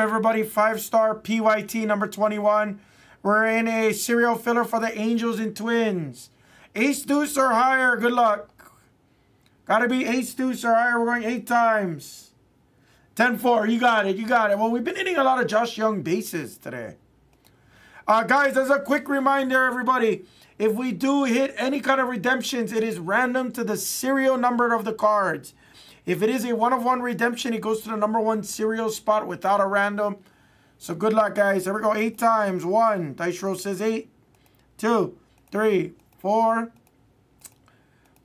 everybody? Five star PYT number 21. We're in a serial filler for the Angels and Twins. Ace deuce or higher. Good luck. Gotta be ace deuce or higher. We're going eight times. 10-4. You got it. You got it. Well, we've been hitting a lot of Josh Jung bases today. Uh, guys, as a quick reminder, everybody, if we do hit any kind of redemptions, it is random to the serial number of the cards. If it is a one of one redemption, it goes to the number one serial spot without a random. So good luck, guys. Here we go. Eight times. One. Dice roll says eight. Two, three, four,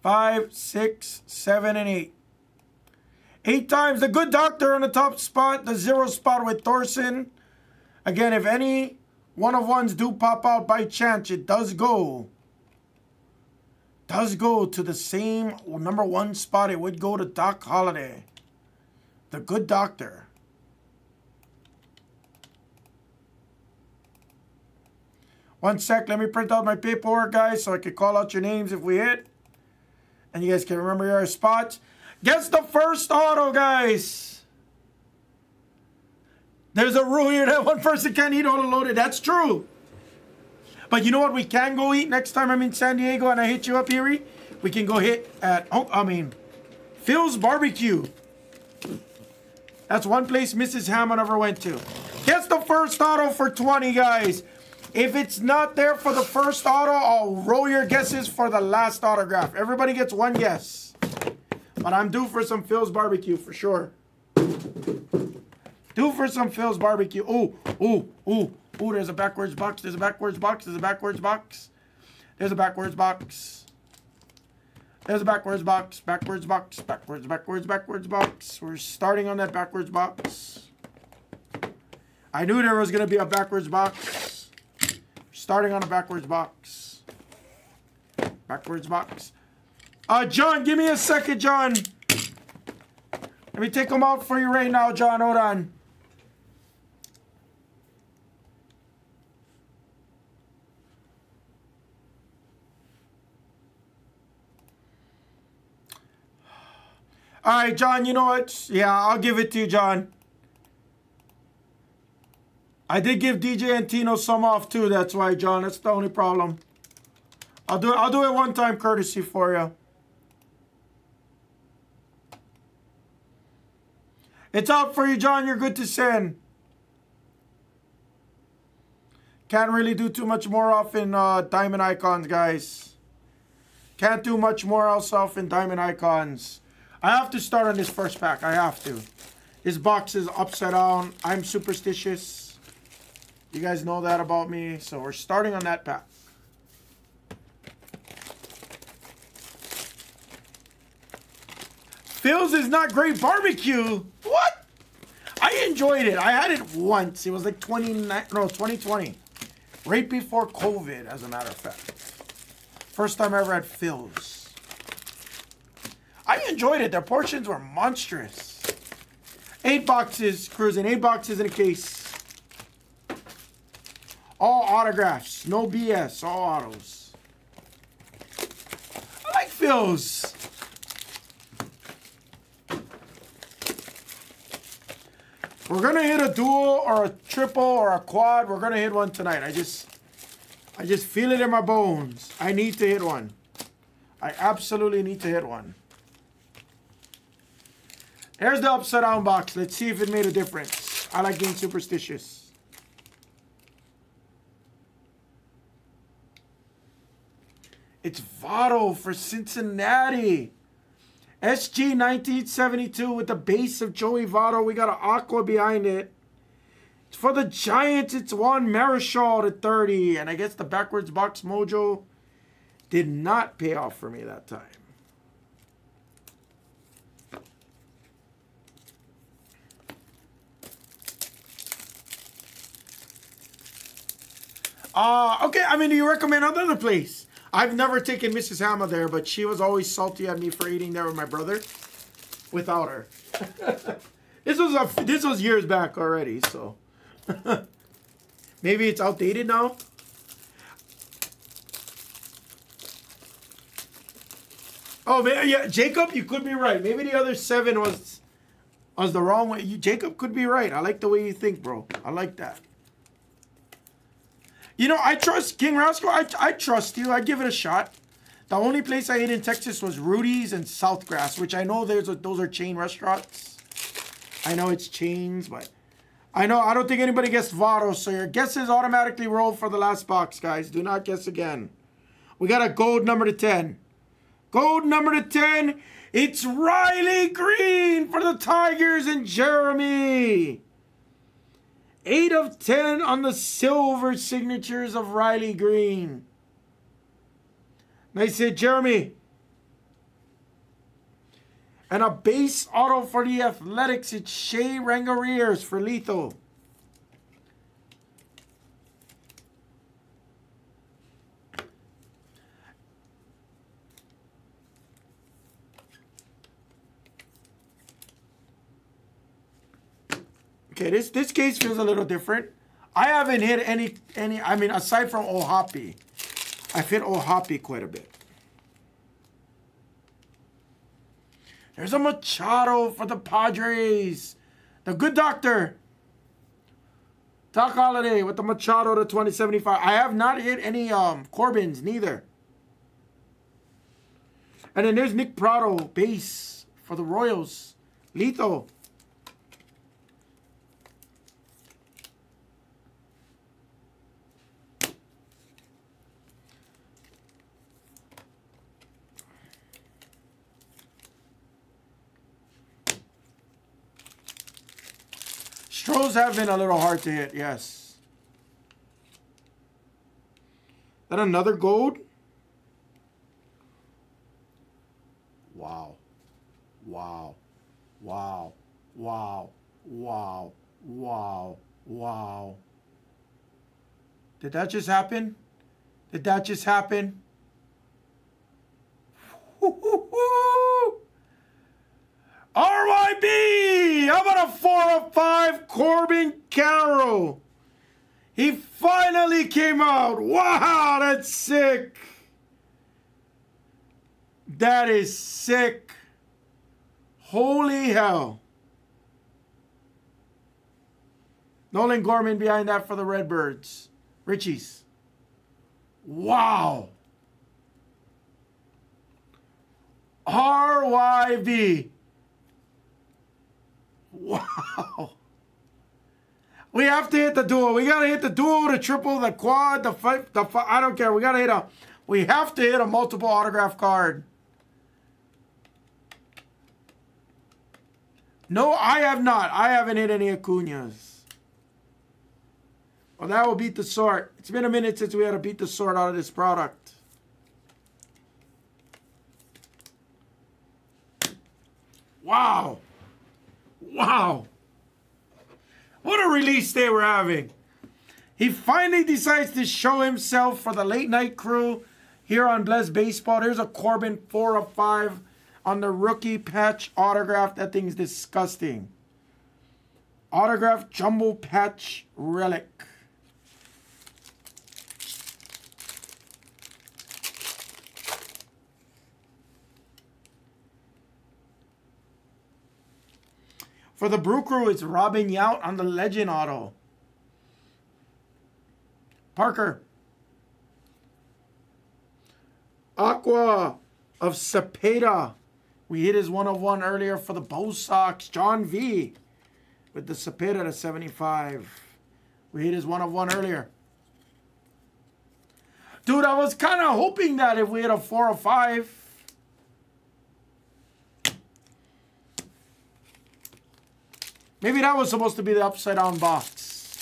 five, six, seven, and eight. Eight times. The good doctor on the top spot. The zero spot with Thorson. Again, if any one of ones do pop out by chance, it does go. Does go to the same number one spot. It would go to Doc Holliday. The good doctor. One sec, let me print out my paperwork, guys, so I can call out your names if we hit. And you guys can remember your spots. Gets the first auto, guys. There's a rule here that one person can't eat auto loaded. That's true. But you know what? We can go eat next time I'm in San Diego and I hit you up, Erie. We can go hit at, oh, I mean, Phil's Barbecue. That's one place Mrs. Hammond ever went to. Gets the first auto for 20, guys. If it's not there for the first auto, I'll roll your guesses for the last autograph. Everybody gets one guess. But I'm due for some Phil's barbecue for sure. Due for some Phil's barbecue. Oh, oh, oh, oh, there's a backwards box. There's a backwards box. There's a backwards box. There's a backwards box. There's a backwards box. Backwards box. Backwards, backwards, backwards box. We're starting on that backwards box. I knew there was going to be a backwards box. Starting on a backwards box. Backwards box. Uh, John, give me a second, John. Let me take them out for you right now, John. Hold on. All right, John, you know what? Yeah, I'll give it to you, John. I did give DJ and Tino some off too. That's why, John. That's the only problem. I'll do it. I'll do it one time courtesy for you. It's out for you, John. You're good to send. Can't really do too much more off in uh, Diamond Icons, guys. Can't do much more else off in Diamond Icons. I have to start on this first pack. I have to. This box is upside down. I'm superstitious. You guys know that about me. So we're starting on that pack. Phil's is not great barbecue. What? I enjoyed it. I had it once. It was like 29, no, 2020. Right before COVID, as a matter of fact. First time I ever had Phil's. I enjoyed it. Their portions were monstrous. Eight boxes, cruising. Eight boxes in a case. All autographs. No BS. All autos. I like Phil's. We're going to hit a dual or a triple or a quad. We're going to hit one tonight. I just... I just feel it in my bones. I need to hit one. I absolutely need to hit one. Here's the upside down box. Let's see if it made a difference. I like being superstitious. It's Votto for Cincinnati. SG 1972 with the base of Joey Votto. We got an aqua behind it. It's for the Giants. It's Juan Marichal to 30. And I guess the backwards box mojo did not pay off for me that time. Uh, okay, I mean, do you recommend another place? I've never taken Mrs. Hammer there, but she was always salty at me for eating there with my brother without her. this was a, this was years back already, so maybe it's outdated now. Oh man, yeah, Jacob, you could be right. Maybe the other seven was was the wrong way. You, Jacob could be right. I like the way you think, bro. I like that. You know, I trust King Rascal. I, I trust you. I give it a shot. The only place I ate in Texas was Rudy's and Saltgrass, which I know there's a, those are chain restaurants. I know it's chains, but I know I don't think anybody gets Votto, so your guesses automatically roll for the last box, guys. Do not guess again. We got a gold number to 10. Gold number to 10. It's Riley Green for the Tigers and Jeremy. 8 of 10 on the silver signatures of Riley Green. Nice hit, Jeremy. And a base auto for the Athletics. It's Shea Langeliers for Lethal. Okay, this this case feels a little different. I haven't hit any any. I mean, aside from O'Hoppe, I've hit O'Hoppe quite a bit. There's a Machado for the Padres. The good doctor. Doc Holliday with the Machado to 2075. I have not hit any um Corbins, neither. And then there's Nick Pratto, base for the Royals. Lethal. Stros have been a little hard to hit, yes. Then another gold? Wow. Wow. Wow. Wow. Wow. Wow. Wow. Did that just happen? Did that just happen? RYB! How about a four of five Corbin Carroll? He finally came out. Wow, that's sick. That is sick. Holy hell. Nolan Gorman behind that for the Redbirds. Richie's. Wow. RYV. Wow. We have to hit the duo. We gotta hit the duo, the triple, the quad, the five, the five. I don't care. We gotta hit a. We have to hit a multiple autograph card. No, I have not. I haven't hit any Acuñas. Well, that will beat the sort. It's been a minute since we had to beat the sort out of this product. Wow. Wow. What a release they we're having. He finally decides to show himself for the late night crew here on Blez Baseball. There's a Corbin 4 of 5 on the rookie patch autograph. That thing's disgusting. Autograph jumbo patch relic. For the Brew Crew, it's Robin Yount on the Legend Auto. Parker. Aqua of Cepeda. We hit his one of one earlier for the Bo Sox. John V with the Cepeda to 75. We hit his one of one earlier. Dude, I was kind of hoping that if we hit a four or five, Maybe that was supposed to be the upside down box.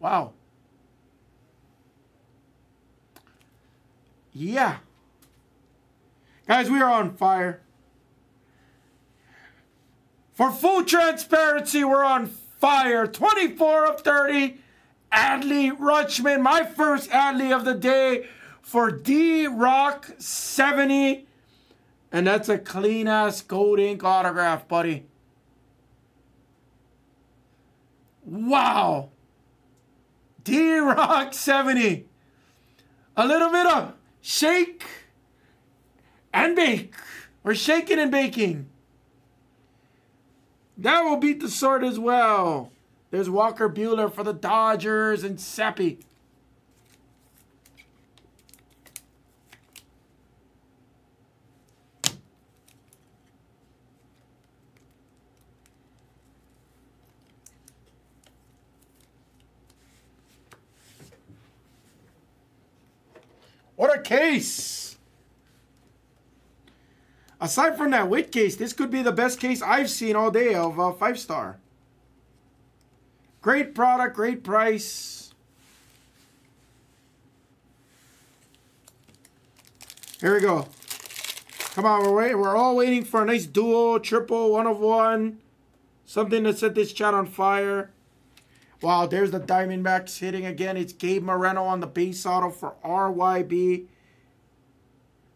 Wow. Yeah. Guys, we are on fire. For full transparency, we're on fire. 24 of 30. Adley Rutschman, my first Adley of the day for D Rock 70. And that's a clean ass gold ink autograph, buddy. Wow. D-Rock 70. A little bit of shake and bake. Or shaking and baking. That will beat the sort as well. There's Walker Buehler for the Dodgers and Seppi. What a case! Aside from that weight case, this could be the best case I've seen all day of uh, five star. Great product, great price. Here we go. Come on, we're. We're all waiting for a nice duo, triple, one of one. Something to set this chat on fire. Wow, there's the Diamondbacks hitting again. It's Gabe Moreno on the base auto for RYB.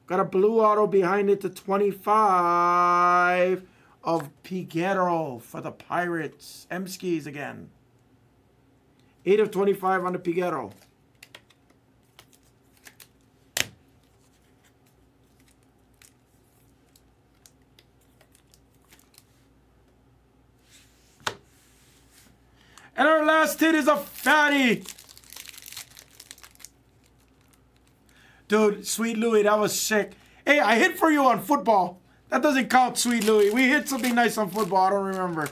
Got a blue auto behind it to 25 of Peguero for the Pirates. M-skis again. 8 of 25 on the Peguero. And our last hit is a fatty. Dude, Sweet Louie, that was sick. Hey, I hit for you on football. That doesn't count, Sweet Louie. We hit something nice on football. I don't remember.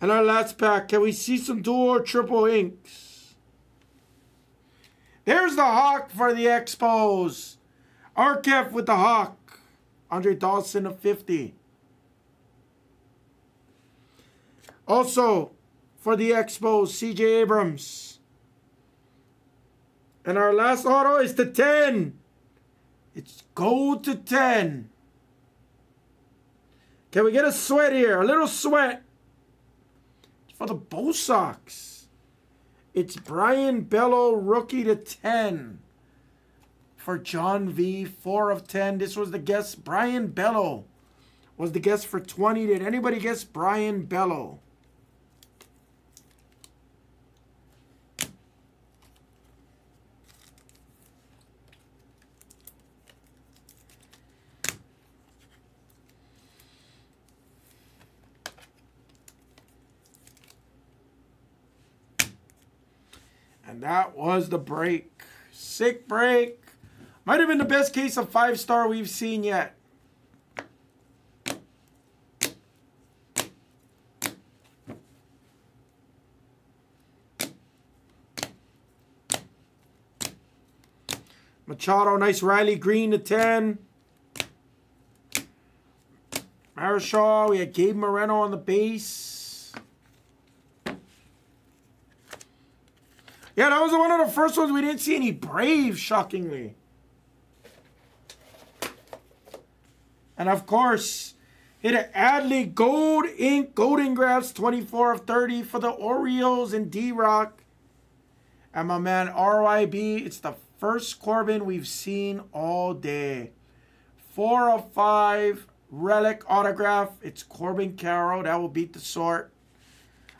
And our last pack, can we see some dual triple inks? There's the Hawk for the Expos. Arkev with the Hawk. Andre Dawson of 50. Also, for the Expos, CJ Abrams. And our last auto is to 10. It's gold to 10. Can we get a sweat here? A little sweat. For the Bo Sox. It's Brayan Bello, rookie to 10. For John V, 4 of 10. This was the guess. Brayan Bello was the guess for 20. Did anybody guess Brayan Bello? And that was the break. Sick break. Might have been the best case of five star we've seen yet. Machado, nice Riley Green to 10. Marichal, we had Gabe Moreno on the base. Yeah, that was one of the first ones we didn't see any Braves, shockingly. And of course, hit an Adley Gold Ink Golden Graphs 24 of 30 for the Orioles and D-Rock. And my man RYB, it's the first Corbin we've seen all day. 4 of 5 relic autograph. It's Corbin Carroll. That will beat the sort.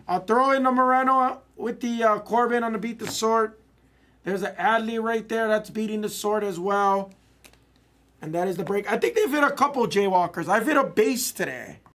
I'll throw in the Moreno with the uh, Corbin on the beat the sword. There's an Adley right there that's beating the sword as well. And that is the break. I think they've hit a couple Jaywalkers. I've hit a base today.